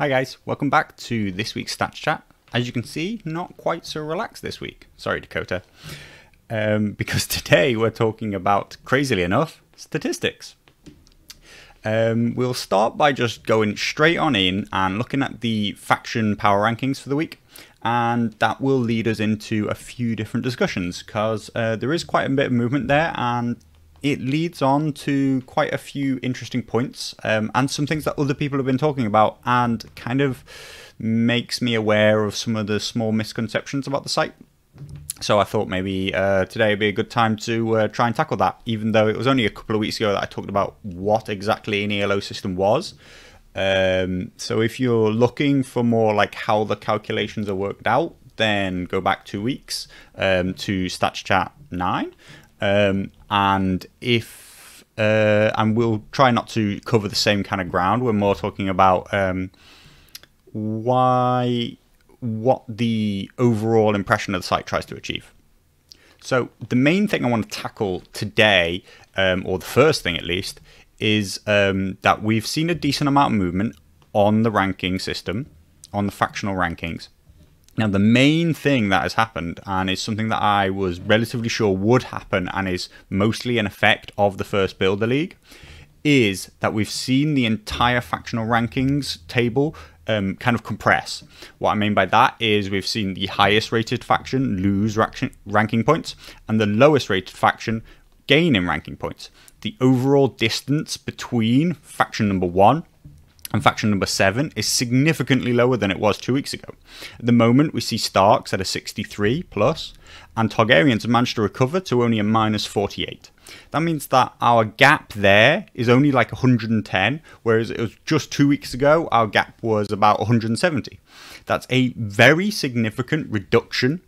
Hi guys, welcome back to this week's Stats Chat. As you can see, not quite so relaxed this week. Sorry, Dakota. Um, because today we're talking about, crazily enough, statistics. Um, we'll start by just going straight on in and looking at the faction power rankings for the week. And that will lead us into a few different discussions because uh, there is quite a bit of movement there and it leads on to quite a few interesting points um, and some things that other people have been talking about and kind of makes me aware of some of the small misconceptions about the site. So I thought maybe uh, today would be a good time to uh, try and tackle that, even though it was only a couple of weeks ago that I talked about what exactly an ELO system was. Um, so if you're looking for more like how the calculations are worked out, then go back two weeks um, to Stats Chat 9. Um, and if uh, and we'll try not to cover the same kind of ground. We're more talking about um, why what the overall impression of the site tries to achieve. So the main thing I want to tackle today, um, or the first thing at least, is um, that we've seen a decent amount of movement on the ranking system, on the factional rankings. Now, the main thing that has happened, and is something that I was relatively sure would happen, and is mostly an effect of the first Builder League, is that we've seen the entire factional rankings table um, kind of compress. What I mean by that is we've seen the highest rated faction lose ranking points, and the lowest rated faction gain in ranking points. The overall distance between faction number one and faction number 7 is significantly lower than it was two weeks ago. At the moment, we see Starks at a 63 plus, and Targaryens have managed to recover to only a minus 48. That means that our gap there is only like 110, whereas it was just two weeks ago, our gap was about 170. That's a very significant reduction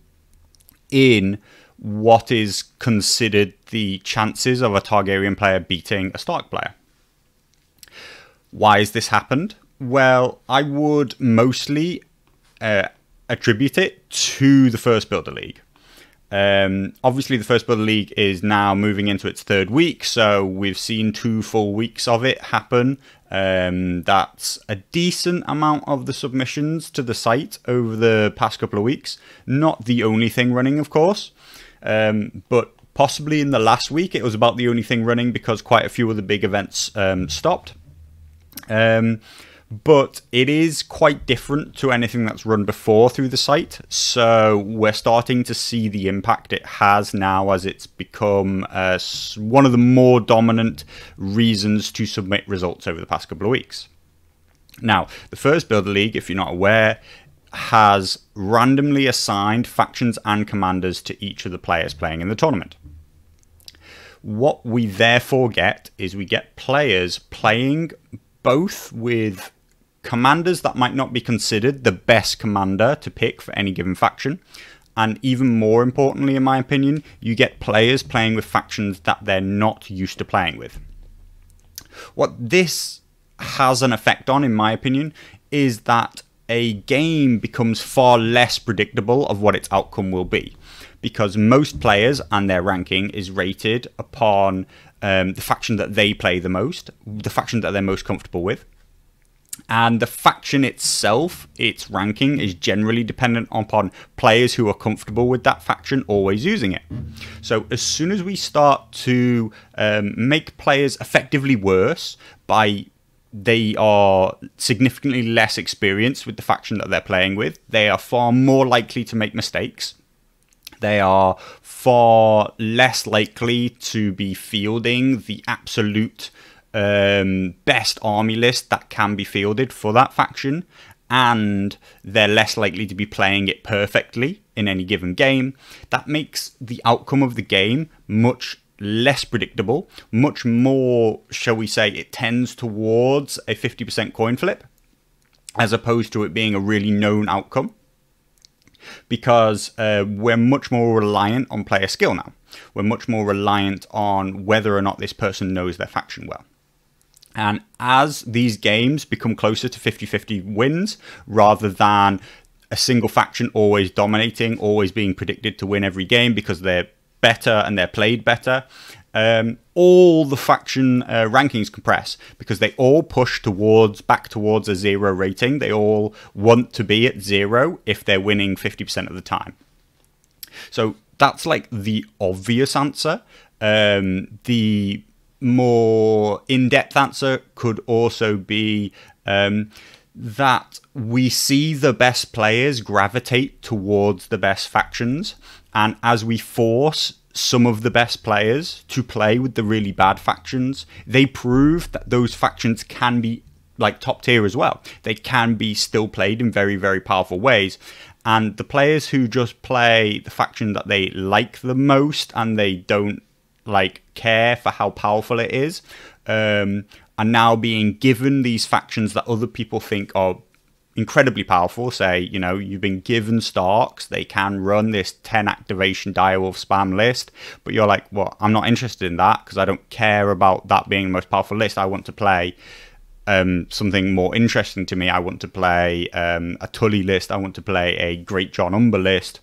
in what is considered the chances of a Targaryen player beating a Stark player. Why has this happened? Well, I would mostly uh, attribute it to the first Builder League. Um, obviously, the first Builder League is now moving into its third week, so we've seen two full weeks of it happen. Um, that's a decent amount of the submissions to the site over the past couple of weeks. Not the only thing running, of course, um, but possibly in the last week it was about the only thing running because quite a few of the big events um, stopped. Um, but it is quite different to anything that's run before through the site. So we're starting to see the impact it has now as it's become uh, one of the more dominant reasons to submit results over the past couple of weeks. Now, the first Builder League, if you're not aware, has randomly assigned factions and commanders to each of the players playing in the tournament. What we therefore get is we get players playing both with commanders that might not be considered the best commander to pick for any given faction. And even more importantly, in my opinion, you get players playing with factions that they're not used to playing with. What this has an effect on, in my opinion, is that a game becomes far less predictable of what its outcome will be. Because most players and their ranking is rated upon um, the faction that they play the most, the faction that they're most comfortable with. And the faction itself, its ranking, is generally dependent upon players who are comfortable with that faction always using it. So, as soon as we start to um, make players effectively worse by they are significantly less experienced with the faction that they're playing with, they are far more likely to make mistakes they are far less likely to be fielding the absolute um, best army list that can be fielded for that faction, and they're less likely to be playing it perfectly in any given game. That makes the outcome of the game much less predictable, much more, shall we say, it tends towards a 50% coin flip as opposed to it being a really known outcome because uh, we're much more reliant on player skill now. We're much more reliant on whether or not this person knows their faction well. And as these games become closer to 50 50 wins rather than a single faction always dominating, always being predicted to win every game because they're better and they're played better, um, all the faction uh, rankings compress because they all push towards back towards a zero rating. They all want to be at zero if they're winning 50% of the time. So that's like the obvious answer. Um, the more in depth answer could also be um, that we see the best players gravitate towards the best factions. And as we force some of the best players to play with the really bad factions, they prove that those factions can be like top tier as well. They can be still played in very, very powerful ways. And the players who just play the faction that they like the most and they don't like care for how powerful it is um, are now being given these factions that other people think are incredibly powerful. Say, you know, you've been given Starks, they can run this 10 activation direwolf spam list, but you're like, well, I'm not interested in that because I don't care about that being the most powerful list. I want to play um, something more interesting to me. I want to play um, a Tully list. I want to play a Greatjon Umber list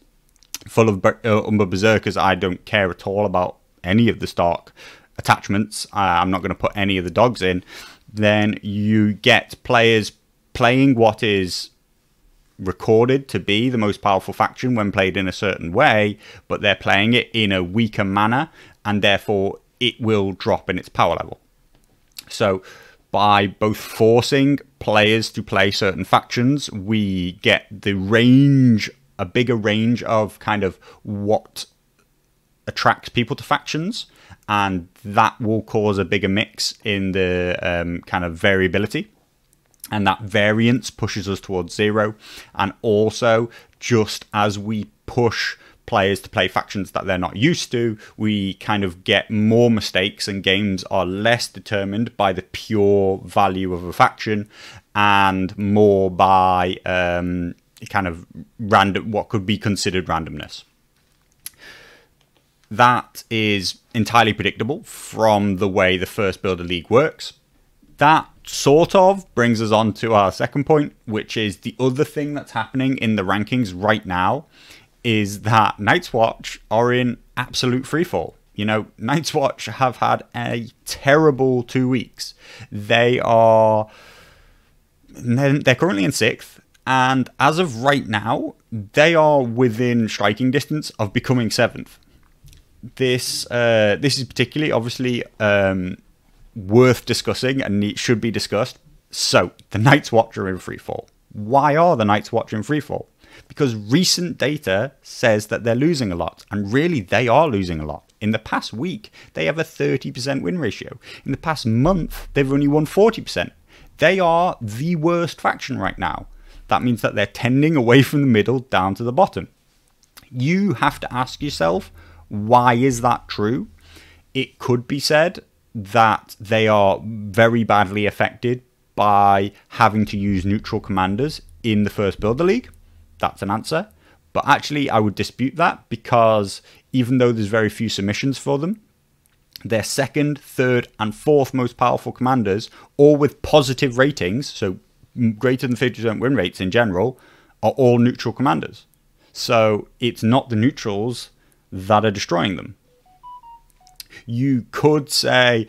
full of uh, Umber Berserkers. I don't care at all about any of the Stark attachments. Uh, I'm not going to put any of the dogs in. Then you get players playing what is recorded to be the most powerful faction when played in a certain way, but they're playing it in a weaker manner, and therefore it will drop in its power level. So, by both forcing players to play certain factions, we get the range, a bigger range of kind of what attracts people to factions, and that will cause a bigger mix in the um, kind of variability and that variance pushes us towards zero. And also, just as we push players to play factions that they're not used to, we kind of get more mistakes, and games are less determined by the pure value of a faction and more by um, kind of random, what could be considered randomness. That is entirely predictable from the way the first Builder League works. That sort of brings us on to our second point, which is the other thing that's happening in the rankings right now is that Night's Watch are in absolute freefall. You know, Night's Watch have had a terrible two weeks. They are they're currently in sixth, and as of right now, they are within striking distance of becoming seventh. This uh, this is particularly obviously um, worth discussing and should be discussed. So, the Night's Watch are in freefall. Why are the Night's Watch in freefall? Because recent data says that they're losing a lot, and really they are losing a lot. In the past week, they have a 30% win ratio. In the past month, they've only won 40%. They are the worst faction right now. That means that they're tending away from the middle down to the bottom. You have to ask yourself, why is that true? It could be said that they are very badly affected by having to use neutral commanders in the first Builder League. That's an answer. But actually, I would dispute that because even though there's very few submissions for them, their second, third, and fourth most powerful commanders, all with positive ratings, so greater than 50% win rates in general, are all neutral commanders. So it's not the neutrals that are destroying them you could say,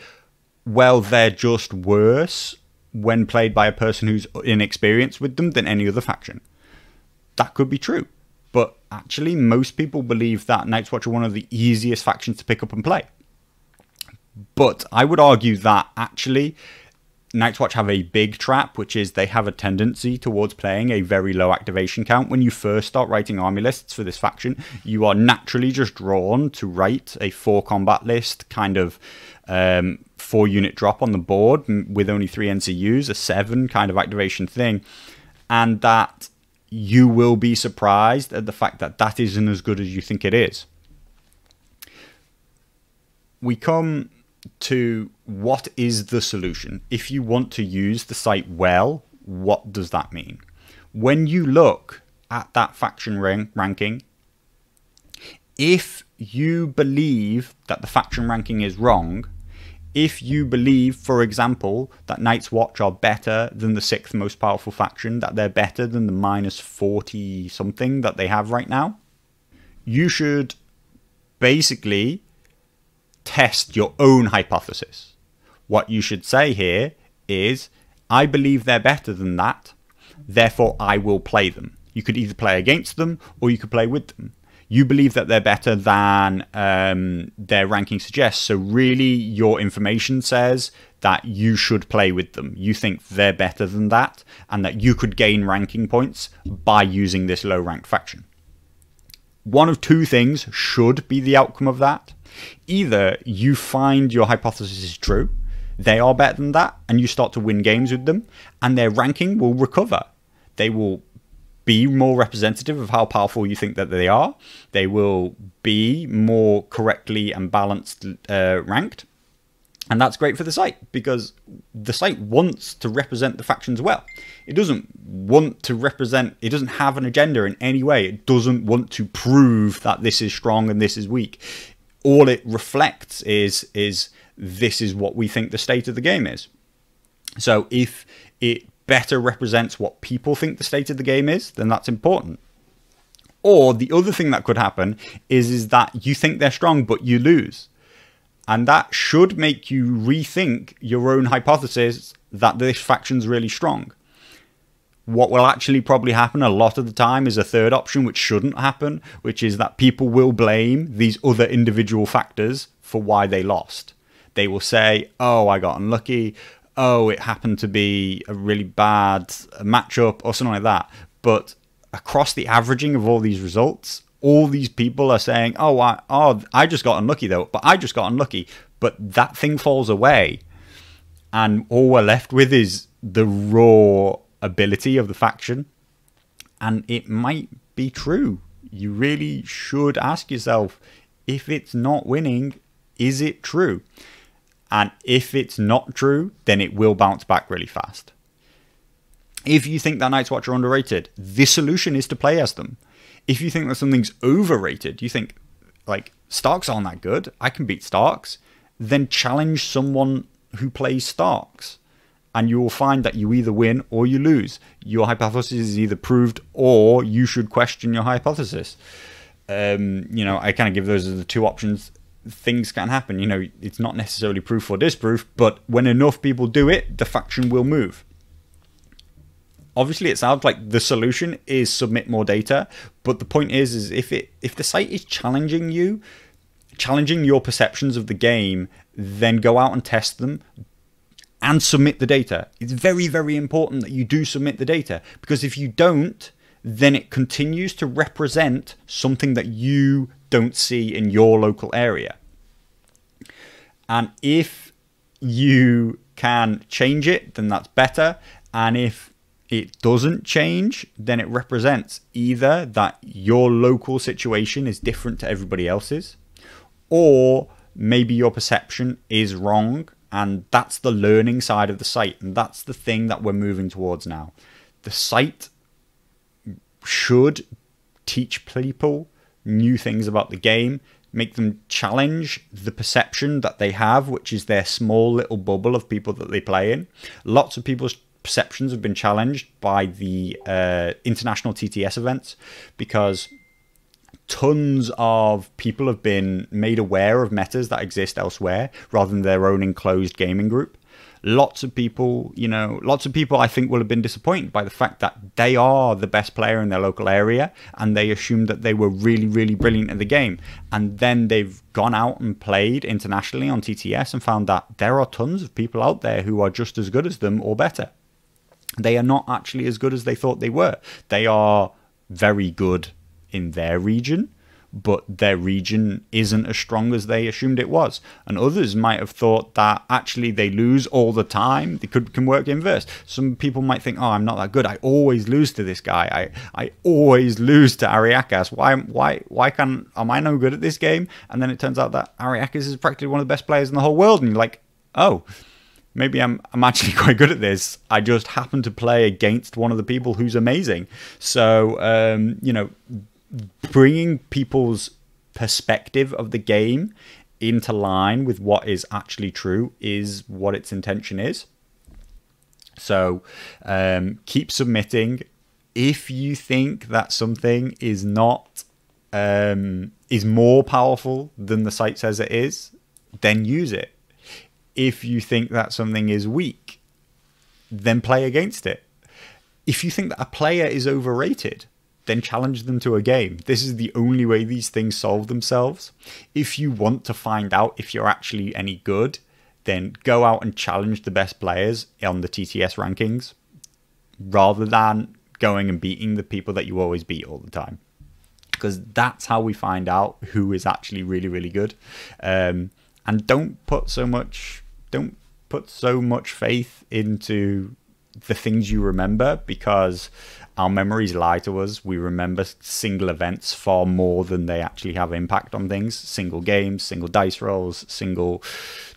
well, they're just worse when played by a person who's inexperienced with them than any other faction. That could be true. But actually, most people believe that Night's Watch are one of the easiest factions to pick up and play. But I would argue that actually Night's Watch have a big trap, which is they have a tendency towards playing a very low activation count. When you first start writing army lists for this faction, you are naturally just drawn to write a four combat list, kind of um, four unit drop on the board with only three NCUs, a seven kind of activation thing, and that you will be surprised at the fact that that isn't as good as you think it is. We come to what is the solution. If you want to use the site well, what does that mean? When you look at that faction rank ranking, if you believe that the faction ranking is wrong, if you believe, for example, that Night's Watch are better than the sixth most powerful faction, that they're better than the minus 40 something that they have right now, you should basically test your own hypothesis. What you should say here is, I believe they're better than that, therefore I will play them. You could either play against them or you could play with them. You believe that they're better than um, their ranking suggests. So, really, your information says that you should play with them. You think they're better than that, and that you could gain ranking points by using this low ranked faction. One of two things should be the outcome of that. Either you find your hypothesis is true, they are better than that, and you start to win games with them, and their ranking will recover. They will be more representative of how powerful you think that they are. They will be more correctly and balanced uh, ranked. And that's great for the site because the site wants to represent the factions well. It doesn't want to represent, it doesn't have an agenda in any way. It doesn't want to prove that this is strong and this is weak. All it reflects is, is this is what we think the state of the game is. So if it better represents what people think the state of the game is, then that's important. Or the other thing that could happen is, is that you think they're strong, but you lose. And that should make you rethink your own hypothesis that this faction's really strong. What will actually probably happen a lot of the time is a third option, which shouldn't happen, which is that people will blame these other individual factors for why they lost. They will say, oh, I got unlucky oh, it happened to be a really bad matchup or something like that. But across the averaging of all these results, all these people are saying, oh, I, oh, I just got unlucky though, but I just got unlucky. But that thing falls away, and all we're left with is the raw ability of the faction. And it might be true. You really should ask yourself if it's not winning, is it true? And if it's not true, then it will bounce back really fast. If you think that Night's Watch are underrated, the solution is to play as them. If you think that something's overrated, you think, like, Starks aren't that good, I can beat Starks, then challenge someone who plays Starks. And you will find that you either win or you lose. Your hypothesis is either proved or you should question your hypothesis. Um, you know, I kind of give those as the two options things can happen. You know, it's not necessarily proof or disproof, but when enough people do it, the faction will move. Obviously, it sounds like the solution is submit more data, but the point is, is if it if the site is challenging you, challenging your perceptions of the game, then go out and test them and submit the data. It's very, very important that you do submit the data because if you don't, then it continues to represent something that you don't see in your local area. And if you can change it, then that's better. And if it doesn't change, then it represents either that your local situation is different to everybody else's, or maybe your perception is wrong. And that's the learning side of the site. And that's the thing that we're moving towards now. The site should teach people new things about the game, make them challenge the perception that they have, which is their small little bubble of people that they play in. Lots of people's perceptions have been challenged by the uh, international TTS events because tons of people have been made aware of metas that exist elsewhere rather than their own enclosed gaming group lots of people, you know, lots of people I think will have been disappointed by the fact that they are the best player in their local area and they assumed that they were really, really brilliant at the game. And then they've gone out and played internationally on TTS and found that there are tons of people out there who are just as good as them or better. They are not actually as good as they thought they were. They are very good in their region but their region isn't as strong as they assumed it was. And others might have thought that actually they lose all the time. They could can work inverse. Some people might think, "Oh, I'm not that good. I always lose to this guy. I I always lose to Ariakas. Why why why can am I no good at this game?" And then it turns out that Ariakas is practically one of the best players in the whole world, and you're like, "Oh." Maybe I'm I'm actually quite good at this. I just happen to play against one of the people who's amazing. So um, you know, bringing people's perspective of the game into line with what is actually true is what its intention is. So um, keep submitting. If you think that something is not um, is more powerful than the site says it is, then use it. If you think that something is weak, then play against it. If you think that a player is overrated, then challenge them to a game. This is the only way these things solve themselves. If you want to find out if you're actually any good, then go out and challenge the best players on the TTS rankings rather than going and beating the people that you always beat all the time. Because that's how we find out who is actually really, really good. Um, and don't put so much, don't put so much faith into the things you remember because our memories lie to us. We remember single events far more than they actually have impact on things. Single games, single dice rolls, single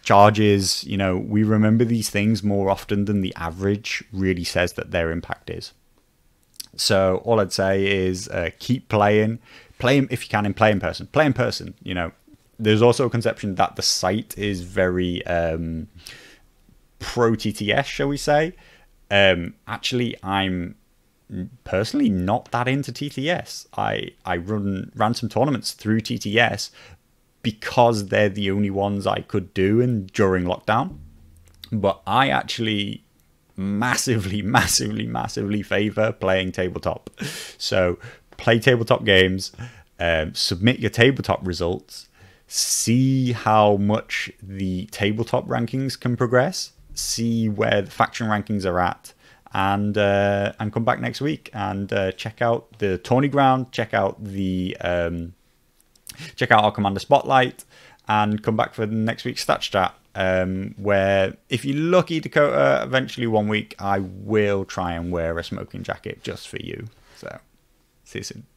charges. You know, we remember these things more often than the average really says that their impact is. So all I'd say is uh, keep playing, play if you can in play in person, play in person. You know, there's also a conception that the site is very um, pro TTS, shall we say? Um, actually, I'm personally not that into TTS. I I run ran some tournaments through TTS because they're the only ones I could do in during lockdown. But I actually massively, massively, massively favor playing tabletop. So play tabletop games, um, submit your tabletop results, see how much the tabletop rankings can progress, see where the faction rankings are at, and uh, and come back next week and uh, check out the tourney ground, check out the um, check out our commander spotlight, and come back for the next week's stat chat. Um, where if you're lucky, Dakota, eventually one week I will try and wear a smoking jacket just for you. So, see you soon.